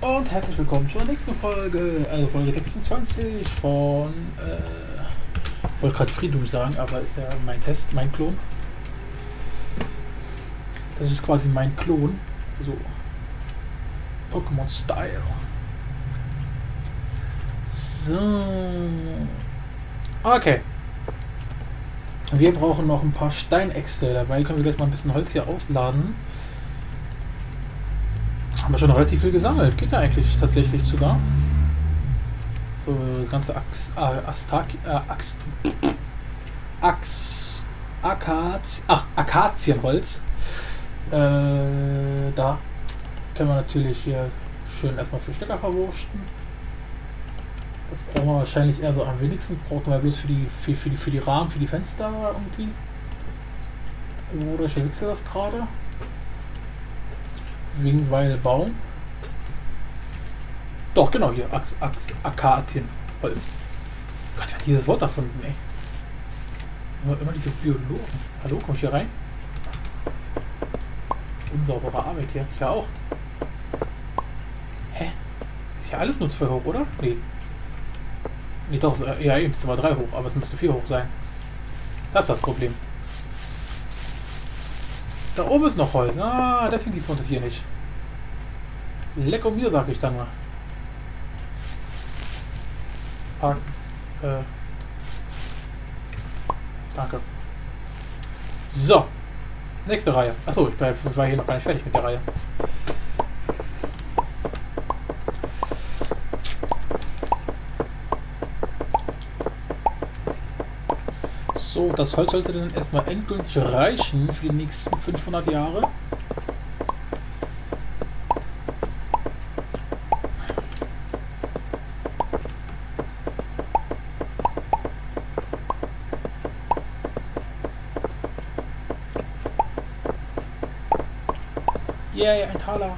und herzlich willkommen zur nächsten Folge, also Folge 26 von, äh, wollte gerade Freedom sagen, aber ist ja mein Test, mein Klon. Das ist quasi mein Klon, so Pokémon Style. So. Okay. Wir brauchen noch ein paar Steinäxte, dabei können wir gleich mal ein bisschen Holz hier aufladen. Haben wir schon relativ viel gesammelt. Geht ja eigentlich tatsächlich sogar. So, das ganze Ax, äh, Astaki, äh, Axt, ach, Akazienholz. Äh, da können wir natürlich hier schön erstmal für Stecker verwursten. Das brauchen wir wahrscheinlich eher so am wenigsten. Brauchen wir bloß für die, für, für die, für die Rahmen, für die Fenster irgendwie. Oder ich du das gerade? Weil Baum. Doch, genau, hier, Ak Ak Akazien. Holz. Gott, wer hat dieses Wort erfunden, ey? Immer, immer diese Biologen. Hallo, komm ich hier rein? Unsaubere Arbeit hier. Ja auch. Hä? Ist ja alles nur zwei hoch, oder? Nee. Nee, doch, ja, eben ist immer drei hoch, aber es müsste vier hoch sein. Das ist das Problem. Da oben ist noch Holz. Ah, deswegen gibt es das hier nicht. Lecker mir, sag ich dann mal. Park. Äh. Danke. So. Nächste Reihe. Achso, ich, ich war hier noch gar nicht fertig mit der Reihe. So, das Holz sollte dann erstmal endgültig reichen für die nächsten 500 Jahre. Yay, ein Taler.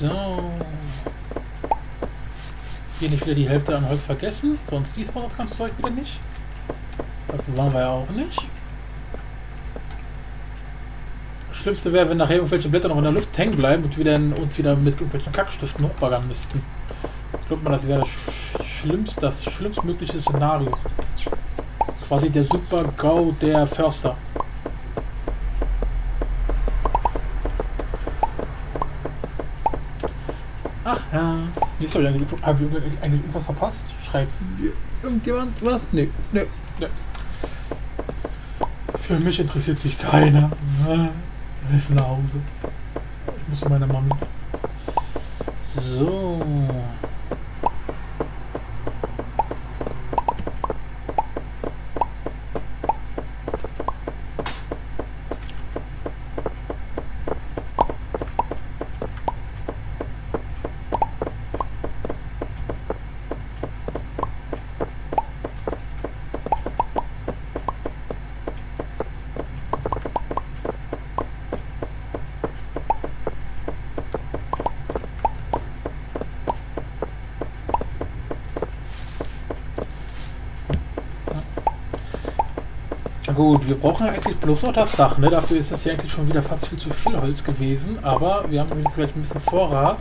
So. Hier nicht wieder die Hälfte an Holz vergessen, sonst diesmal das ganze Zeug wieder nicht. Das waren wir ja auch nicht. Das Schlimmste wäre, wenn nachher irgendwelche Blätter noch in der Luft hängen bleiben und wir dann uns wieder mit irgendwelchen Kackstiften hochbaggern müssten. Ich glaube mal, das wäre das schlimmste, das schlimmstmögliche Szenario. Quasi der Super-GAU der Förster. Ach du, habe ich eigentlich irgendwas verpasst? Schreibt irgendjemand was? Nee, nee, nee. Für mich interessiert sich keiner. Ich will nach Hause. Ich muss zu meiner Mami. So. Gut, wir brauchen eigentlich bloß noch das Dach, ne? Dafür ist es ja eigentlich schon wieder fast viel zu viel Holz gewesen, aber wir haben jetzt vielleicht ein bisschen Vorrat.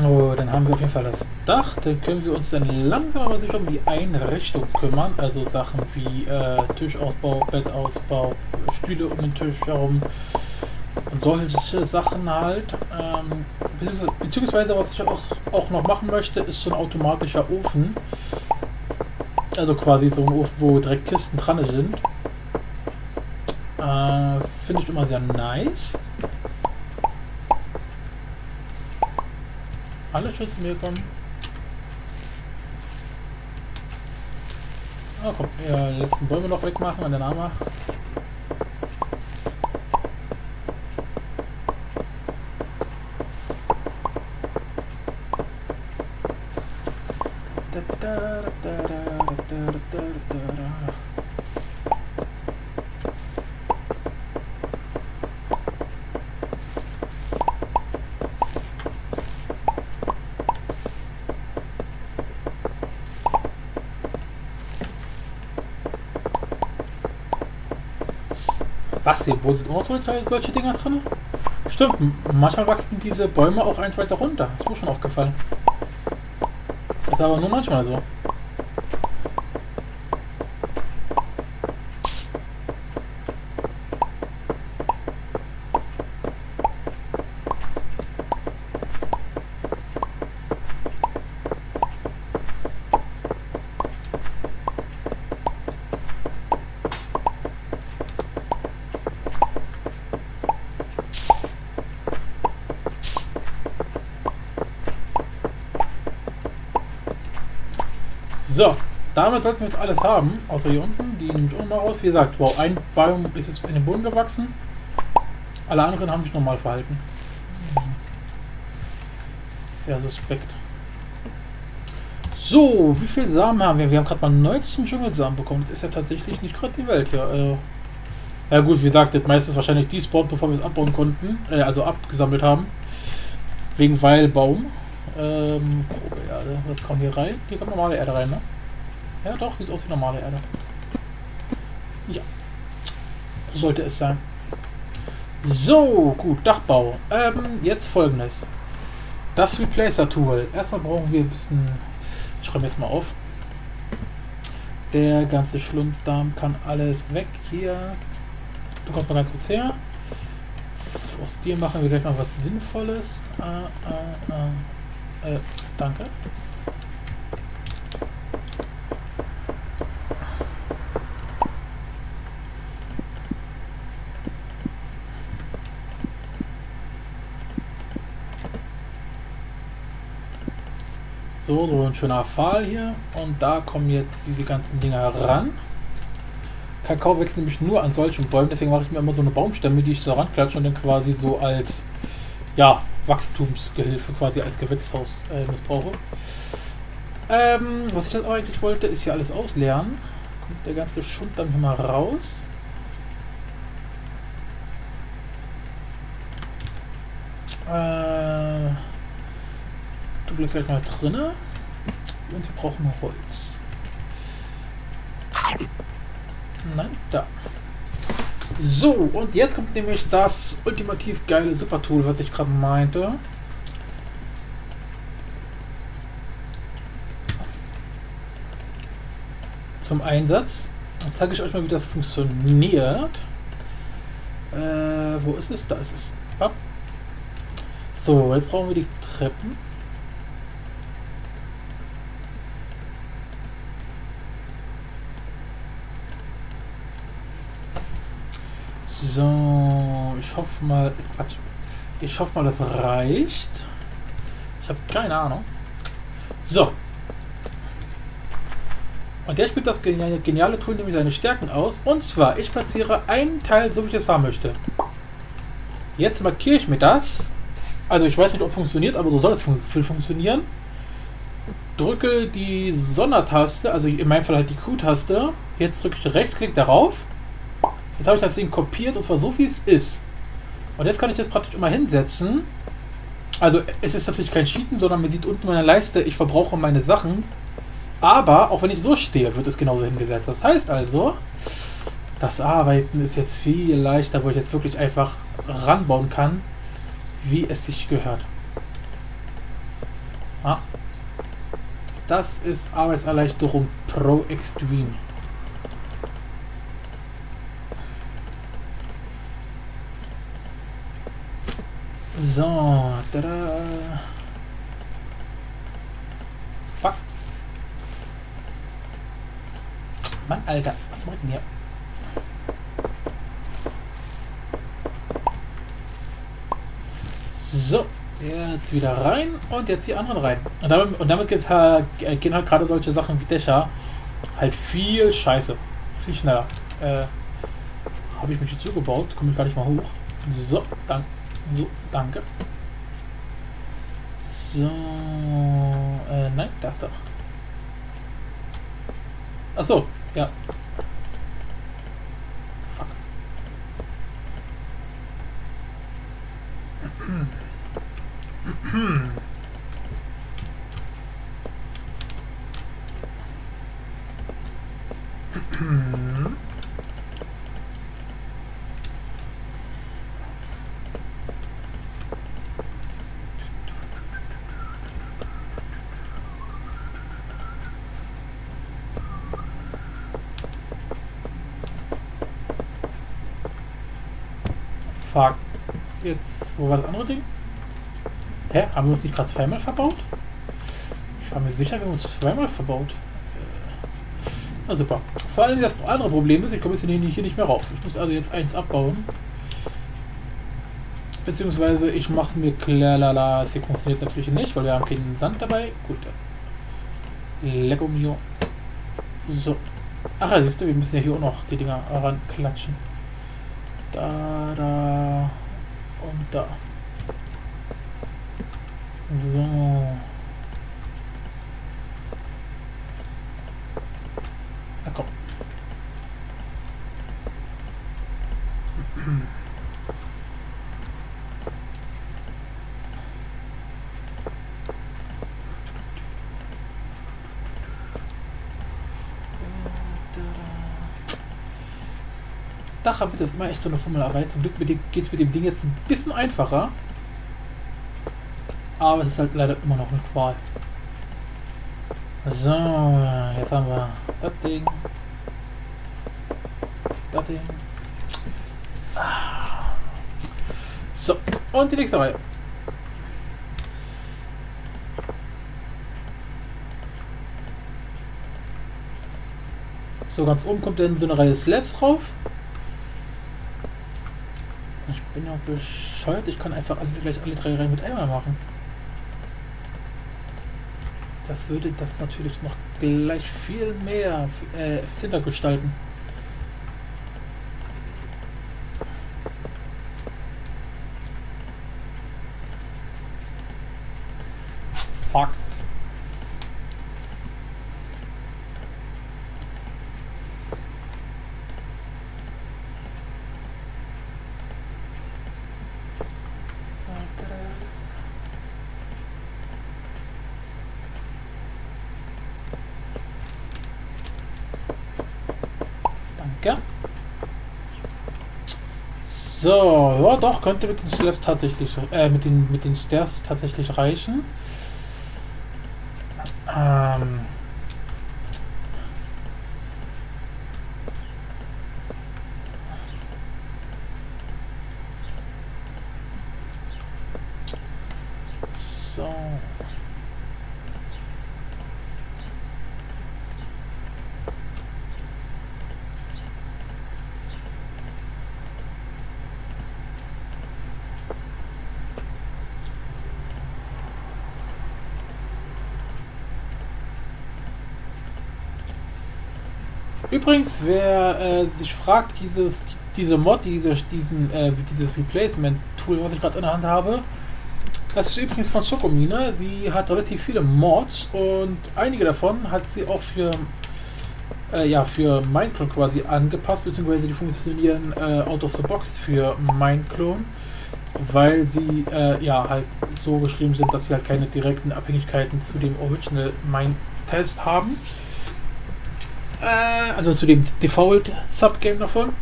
Oh, dann haben wir auf jeden Fall das Dach, dann können wir uns dann langsam aber sicher um die Einrichtung kümmern, also Sachen wie äh, Tischausbau, Bettausbau, Stühle um den Tisch herum und solche Sachen halt. Ähm, beziehungsweise was ich auch, auch noch machen möchte, ist so ein automatischer Ofen. Also quasi so ein Ofen, wo direkt Kisten dran sind. Äh, Finde ich immer sehr nice. Alle zu mir kommen. Ah, komm, ja, letzten Bäume noch wegmachen und dann haben wir. Was hier? Wo sind auch solche, solche Dinger drin? Stimmt, manchmal wachsen diese Bäume auch eins weiter runter. Ist mir schon aufgefallen. Ist aber nur manchmal so. So, damit sollten wir jetzt alles haben, außer hier unten. Die ich auch mal raus. Wie gesagt, wow, ein Baum ist jetzt in den Boden gewachsen. Alle anderen haben sich normal verhalten. Sehr suspekt. So, wie viele Samen haben wir? Wir haben gerade mal 19 Dschungelsamen bekommen. Das ist ja tatsächlich nicht gerade die Welt hier. Also, ja gut, wie gesagt, das meistens wahrscheinlich die Spawn, bevor wir es abbauen konnten. Äh, also abgesammelt haben. Wegen Weilbaum. Ähm, grobe Erde. Was kommt hier rein? Hier kommt normale Erde rein, ne? Ja doch, sieht aus wie normale Erde. Ja. Sollte es sein. So, gut, Dachbau. Ähm, jetzt folgendes. Das Replacer Tool. Erstmal brauchen wir ein bisschen. Ich schreibe jetzt mal auf. Der ganze Schlumpfdarm kann alles weg hier. Du kommst mal ganz kurz her. Aus dir machen wir gleich mal was Sinnvolles. Äh, äh, äh. Äh, danke. So, so ein schöner Pfahl hier. Und da kommen jetzt diese ganzen Dinger ran. Kakao wächst nämlich nur an solchen Bäumen, deswegen mache ich mir immer so eine Baumstämme, die ich so ranklatsche und dann quasi so als, ja, Wachstumsgehilfe quasi als Gewächshaus äh, missbrauche. Ähm, was ich jetzt eigentlich wollte, ist hier alles ausleeren. Kommt der ganze Schund dann hier mal raus. Äh, du bleibst gleich mal drinne. Und wir brauchen Holz. Nein, da. So, und jetzt kommt nämlich das ultimativ geile Super-Tool, was ich gerade meinte. Zum Einsatz. Jetzt zeige ich euch mal, wie das funktioniert. Äh, wo ist es? Da ist es. Ab. So, jetzt brauchen wir die Treppen. So, ich hoffe mal, Quatsch. Ich hoffe mal, das reicht. Ich habe keine Ahnung. So. Und der spielt das geniale Tool nämlich seine Stärken aus. Und zwar, ich platziere einen Teil, so wie ich es haben möchte. Jetzt markiere ich mir das. Also ich weiß nicht, ob es funktioniert, aber so soll es fun funktionieren. Drücke die Sondertaste, also in meinem Fall halt die Q-Taste. Jetzt drücke ich Rechtsklick darauf Jetzt habe ich das Ding kopiert und zwar so wie es ist. Und jetzt kann ich das praktisch immer hinsetzen. Also es ist natürlich kein Cheaten, sondern man sieht unten meine Leiste, ich verbrauche meine Sachen. Aber auch wenn ich so stehe, wird es genauso hingesetzt. Das heißt also, das Arbeiten ist jetzt viel leichter, wo ich jetzt wirklich einfach ranbauen kann, wie es sich gehört. Ah. Das ist Arbeitserleichterung Pro Extreme. So, tada. Fuck. Mann, Alter, was macht denn hier? So, jetzt wieder rein und jetzt die anderen rein. Und damit, und damit äh, gehen halt gerade solche Sachen wie Dächer halt viel scheiße. Viel schneller. Äh, Habe ich mich hier zugebaut, komme ich gar nicht mal hoch. So, dann, so, danke. So, äh, nein, das da. Ach so, ja. Fuck. Fuck. Jetzt, wo war das andere Ding? Hä? Haben wir uns nicht gerade zweimal verbaut? Ich war mir sicher, wir haben uns zweimal verbaut. Äh, Na super. Vor allem das andere Problem ist, ich komme jetzt hier nicht, mehr rauf. Ich muss also jetzt eins abbauen. Beziehungsweise ich mache mir klarlala. Sie funktioniert natürlich nicht, weil wir haben keinen Sand dabei. Gut. Lego mio. So. Ach siehst du, wir müssen ja hier auch noch die Dinger ranklatschen. Da, da. So. Na komm. Dach wird das immer echt so eine Formelerei. Zum Glück geht es mit dem Ding jetzt ein bisschen einfacher. Aber es ist halt leider immer noch eine Qual. So, jetzt haben wir das Ding. Das Ding. So, und die nächste Reihe. So, ganz oben kommt dann so eine Reihe Slabs drauf. Bin ja bescheuert, ich kann einfach alle, gleich alle drei Reihen mit einmal machen. Das würde das natürlich noch gleich viel mehr äh, effizienter gestalten. Fuck. Danke. So, ja doch, könnte mit den Stairs tatsächlich, äh, mit den, mit den Stairs tatsächlich reichen. Ähm. So. Übrigens, wer äh, sich fragt, dieses, diese Mod, diese, diesen, äh, dieses Replacement-Tool, was ich gerade in der Hand habe, das ist übrigens von Sokomine. Sie hat relativ viele Mods und einige davon hat sie auch für, äh, ja, für Mineclone quasi angepasst, beziehungsweise die funktionieren äh, out of the box für Mineclone, weil sie äh, ja halt so geschrieben sind, dass sie halt keine direkten Abhängigkeiten zu dem Original Mine-Test haben. Äh, also zu dem Default-Subgame davon.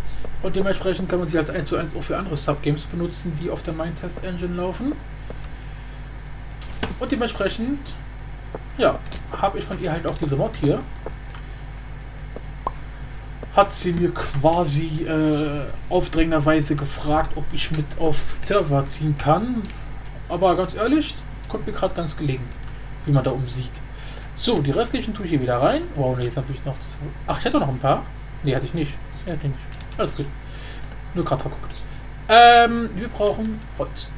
Und dementsprechend kann man sie als 1 zu 1 auch für andere Subgames benutzen, die auf der Mindtest Engine laufen. Und dementsprechend, ja, habe ich von ihr halt auch diese Mod hier. Hat sie mir quasi äh, aufdrängenderweise gefragt, ob ich mit auf Server ziehen kann. aber ganz ehrlich, kommt mir gerade ganz gelegen, wie man da oben sieht. So, die restlichen tue ich hier wieder rein. Wow, ne, jetzt habe ich noch zwei. Ach, ich hätte noch ein paar. Ne, hatte ich nicht. Ja, hatte ich. Alles gut. Nur gerade verguckt. Ähm, wir brauchen Holz.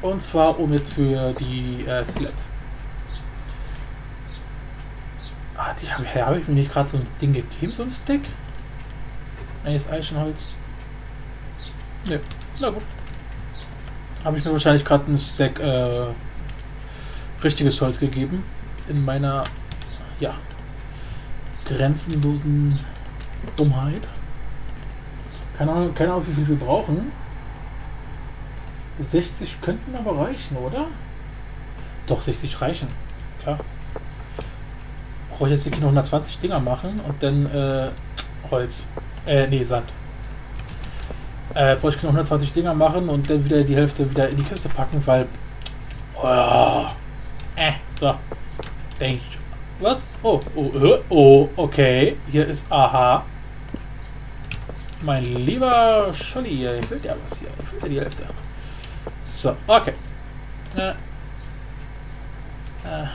Und zwar um jetzt für die äh, Slabs. Ah, die habe hab ich mir nicht gerade so ein Ding gegeben, so ein Stick? Ne, ist Eichenholz. Ne, na gut. Habe ich mir wahrscheinlich gerade ein Stack äh, richtiges Holz gegeben. In meiner, ja, grenzenlosen Dummheit. Keine Ahnung, keine Ahnung, wie viel wir brauchen. 60 könnten aber reichen, oder? Doch, 60 reichen. Klar. Brauche ich jetzt hier noch 120 Dinger machen und dann äh, Holz. Äh, nee, Sand. Äh, brauche ich noch 120 Dinger machen und dann wieder die Hälfte wieder in die Kiste packen, weil. Oh, so. Denk ich. Was? Oh, oh, oh, okay. Hier ist Aha. Mein lieber Scholli, hier fehlt ja was hier. Hier fehlt ja die Hälfte. So, okay. Äh. Äh.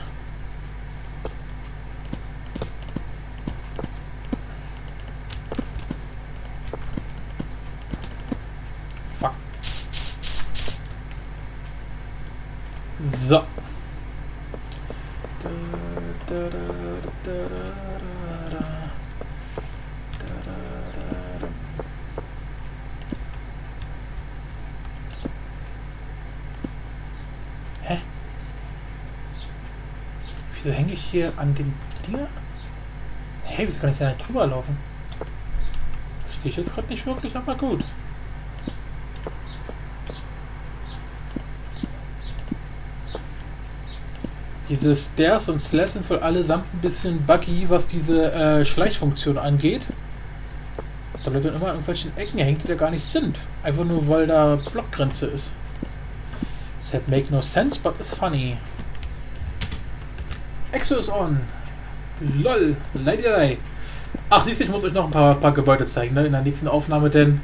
Hier an dem Ding? Hey, wieso kann ich da nicht drüber laufen? Verstehe ich jetzt gerade nicht wirklich, aber gut. Diese Stairs und Slabs sind wohl allesamt ein bisschen buggy, was diese äh, Schleichfunktion angeht. Da bleibt dann immer an irgendwelchen Ecken hängen, die da gar nicht sind. Einfach nur, weil da Blockgrenze ist. That make no sense, but it's funny. Exo is on. Lol, leider. Ach, siehst du, ich muss euch noch ein paar, paar Gebäude zeigen, ne? In der nächsten Aufnahme, denn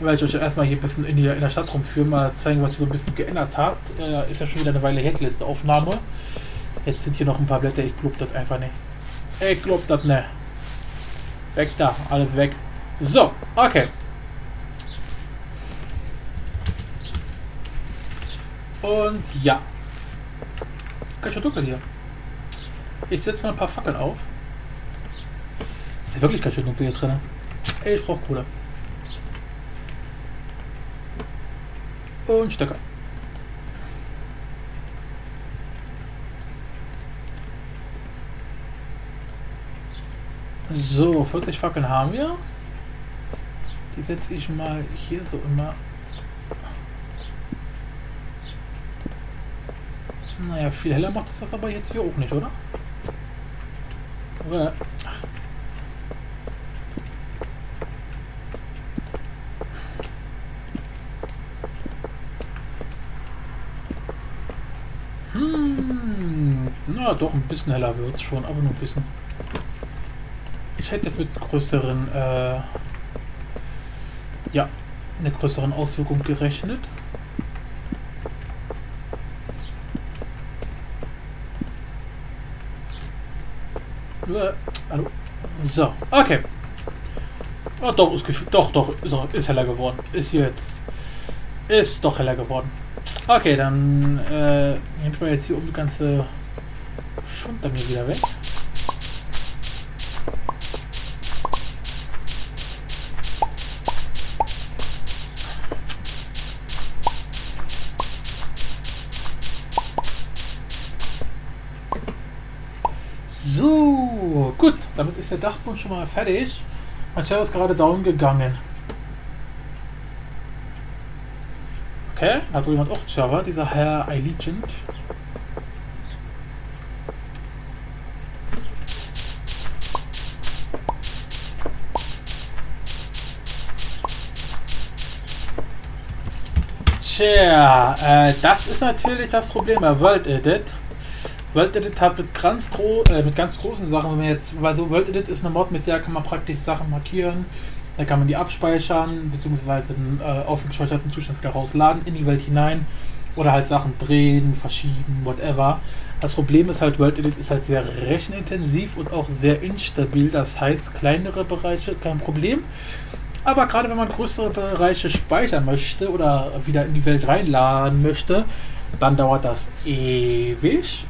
weil ich euch erstmal hier ein bisschen in, die, in der Stadt rumführen, mal zeigen, was sich so ein bisschen geändert hat. Äh, ist ja schon wieder eine Weile her, die letzte Aufnahme. Jetzt sind hier noch ein paar Blätter, ich glaub das einfach nicht. Ich glaub das nicht. Weg da, alles weg. So, okay. Und ja. Ganz schön dunkel hier. Ich setze mal ein paar Fackeln auf. Ist ja wirklich ganz schön dunkel hier drin. Ich brauche Kohle. Und Stöcker. So, 40 Fackeln haben wir. Die setze ich mal hier so immer. Naja, viel heller macht das, das aber jetzt hier auch nicht, oder? Oder? Hm, na doch, ein bisschen heller wird schon, aber nur ein bisschen. Ich hätte jetzt mit größeren, äh, ja, eine größeren Auswirkung gerechnet. Hallo? So, okay. Oh, doch, ist doch, doch, ist, ist heller geworden. Ist jetzt, ist doch heller geworden. Okay, dann äh, nehme ich mal jetzt hier um die ganze Schund mir wieder weg. So, gut, damit ist der Dachboden schon mal fertig. Mein Server ist gerade down gegangen. Okay, also jemand auch Server, dieser Herr Allegiant. Tja, äh, das ist natürlich das Problem bei World Edit. World Edit hat mit ganz, gro äh, mit ganz großen Sachen, wenn man jetzt, weil so World Edit ist eine Mod, mit der kann man praktisch Sachen markieren, Da kann man die abspeichern, beziehungsweise im äh, aufgespeicherten Zustand wieder rausladen, in die Welt hinein. Oder halt Sachen drehen, verschieben, whatever. Das Problem ist halt, World Edit ist halt sehr rechenintensiv und auch sehr instabil. Das heißt, kleinere Bereiche kein Problem. Aber gerade wenn man größere Bereiche speichern möchte oder wieder in die Welt reinladen möchte, dann dauert das ewig.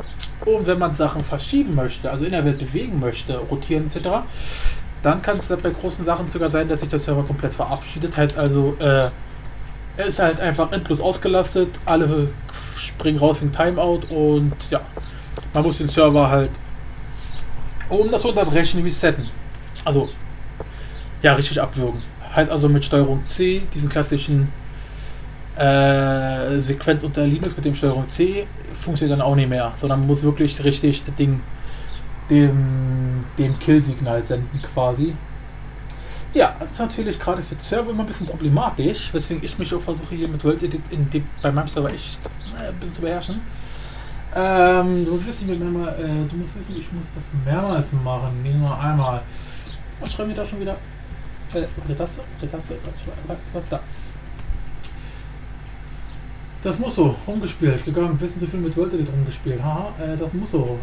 Und wenn man Sachen verschieben möchte, also in der Welt bewegen möchte, rotieren etc., dann kann es bei großen Sachen sogar sein, dass sich der Server komplett verabschiedet. Heißt also, äh, er ist halt einfach endlos ausgelastet, alle springen raus wegen Timeout und ja, man muss den Server halt, um das unterbrechen, resetten. Also, ja, richtig abwürgen. Halt also mit Steuerung C, diesen klassischen äh, Sequenz unter Linux mit dem Steuerung C, funktioniert dann auch nicht mehr, sondern muss wirklich richtig das Ding dem, dem Kill-Signal senden quasi. Ja, das ist natürlich gerade für Server immer ein bisschen problematisch, weswegen ich mich auch versuche hier mit World Edit in dem, bei meinem Server echt äh, ein bisschen zu beherrschen. Ähm, du musst wissen, mehrmal, äh, du musst wissen, ich muss das mehrmals machen, nicht nur einmal. Was schreiben wir da schon wieder? Äh, der Taste, der Taste, was, was da? Das muss so, rumgespielt, gegangen, bisschen zu viel mit Wollte rumgespielt. Haha, äh, das muss so.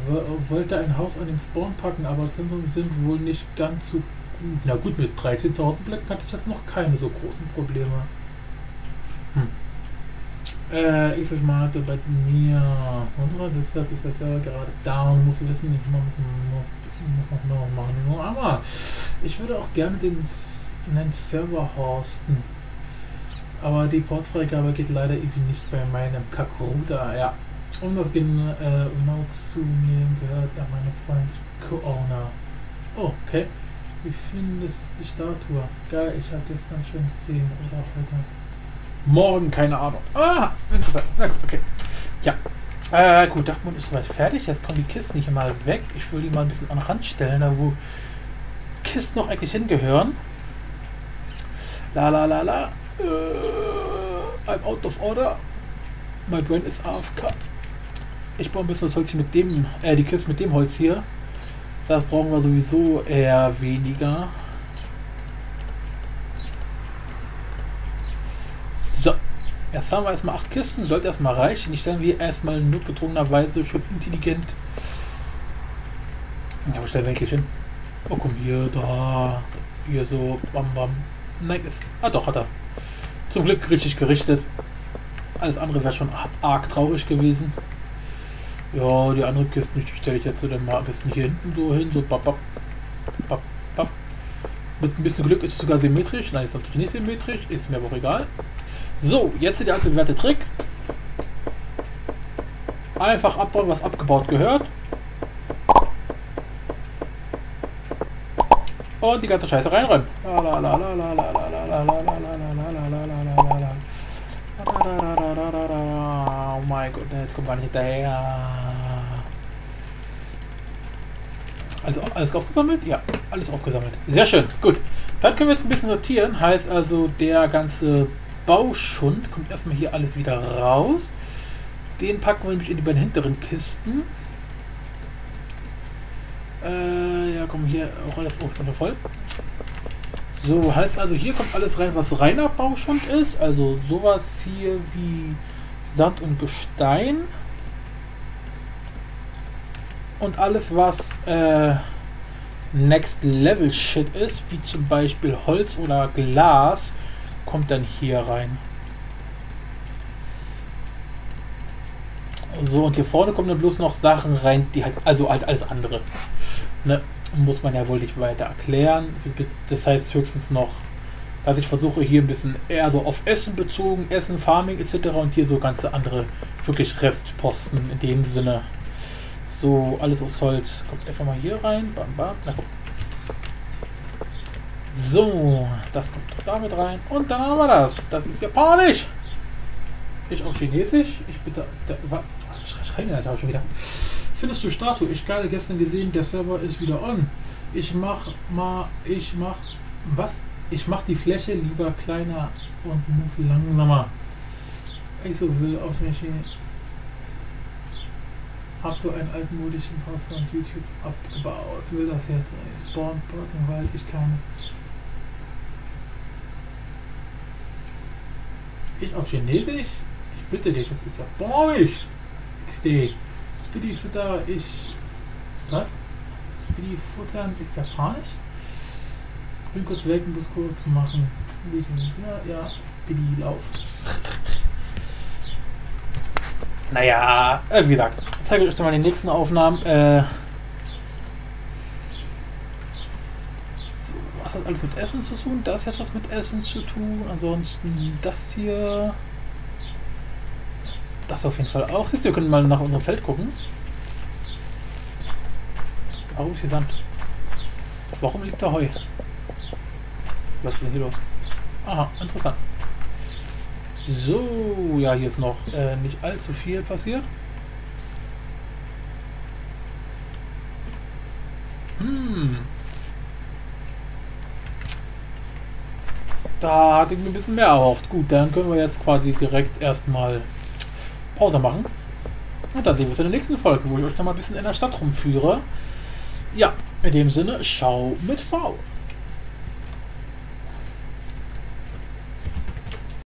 Wollte ein Haus an den Spawn packen, aber Zinsen sind wohl nicht ganz so gut. Na gut, mit 13.000 Blöcken hatte ich jetzt noch keine so großen Probleme. Hm. Äh, ich mal bei mir 100, deshalb ist das ja gerade down, muss wissen, ich muss, muss, muss noch machen. Aber ich würde auch gerne den, den Server hosten. Aber die Portfreigabe geht leider irgendwie nicht bei meinem Kackrouter. Ja, um das gen äh, genau zu nehmen, gehört ja meine Freund Co-Owner. Oh, okay. Wie findest du die Statue? Geil, ich habe gestern schon gesehen. Oder heute. Morgen, keine Ahnung. Ah, interessant. Na gut, okay. Ja. Äh, gut, Dachmund ist soweit fertig. Jetzt kommen die Kisten hier mal weg. Ich will die mal ein bisschen an den Rand stellen, da wo Kisten noch eigentlich hingehören. La la la la. Uh, I'm out of order. My brain is AFK. Ich baue ein bisschen das Holz hier mit dem, äh, die Kiste mit dem Holz hier. Das brauchen wir sowieso eher weniger. So. Jetzt haben wir erstmal acht Kisten, sollte erstmal reichen. Die stellen wir erstmal notgedrungenerweise schon intelligent. Ja, wo stellen wir eigentlich hin? Oh, komm, hier, da. Hier so, bam, bam. Nein, ist. Ah, doch, hat er. Zum Glück richtig gerichtet. Alles andere wäre schon arg traurig gewesen. Ja, die andere Kisten stelle ich jetzt so dann mal ein bisschen hier hinten so hin, so bap, bap, bap, bap. Mit ein bisschen Glück ist es sogar symmetrisch. Nein, ist natürlich nicht symmetrisch, ist mir aber auch egal. So, jetzt der alte bewährte Trick. Einfach abbauen, was abgebaut gehört. Und die ganze Scheiße reinräumen. Oh mein Gott, jetzt kommt gar nicht hinterher. Also alles aufgesammelt? Ja, alles aufgesammelt. Sehr schön, gut. Dann können wir jetzt ein bisschen sortieren. Heißt also, der ganze Bauschund kommt erstmal hier alles wieder raus. Den packen wir nämlich in die beiden hinteren Kisten. Äh, ja, komm, hier auch alles oh, voll. So, heißt also, hier kommt alles rein, was reiner Bauschund ist. Also sowas hier wie Sand und Gestein. Und alles, was äh, Next Level Shit ist, wie zum Beispiel Holz oder Glas, kommt dann hier rein. So, und hier vorne kommen dann bloß noch Sachen rein, die halt, also halt alles andere. Ne? Muss man ja wohl nicht weiter erklären. Das heißt höchstens noch, dass ich versuche hier ein bisschen eher so auf Essen bezogen, Essen, Farming etc. und hier so ganze andere, wirklich Restposten in dem Sinne. So, alles aus Holz. Kommt einfach mal hier rein. Bam, bam. Na, komm. So, das kommt damit rein. Und dann haben wir das. Das ist japanisch. Ich auf Chinesisch. Ich bitte. Was? Schreien da schon wieder. Findest du Statue? Ich gerade gestern gesehen, der Server ist wieder on. Ich mach mal, ich mach, was? Ich mach die Fläche lieber kleiner und move langsamer. Ich so will auf welche. Hab so einen altmodischen Passwort YouTube abgebaut. Will das jetzt ein Spawn-Button, weil ich keine. Ich auf Chinesisch? Ich bitte dich, das ist ja bei euch. XD. Futter, ich. Was? Speedy Futtern ist japanisch? Ich bin kurz weg, um das kurz zu machen. Ja, ja, Speedy Lauf. Naja, äh, wie gesagt, zeige ich euch dann mal die nächsten Aufnahmen. Äh, so, was hat alles mit Essen zu tun? Das hat was mit Essen zu tun. Ansonsten das hier. Das auf jeden Fall auch. Siehst du, wir können mal nach unserem Feld gucken. Warum ist hier Sand? Warum liegt da Heu? Was ist denn hier los? Aha, interessant. So, ja, hier ist noch äh, nicht allzu viel passiert. Hm. Da hatte ich mir ein bisschen mehr erhofft. Gut, dann können wir jetzt quasi direkt erstmal Pause machen. Und dann sehen wir uns in der nächsten Folge, wo ich euch noch mal ein bisschen in der Stadt rumführe. Ja, in dem Sinne, schau mit V.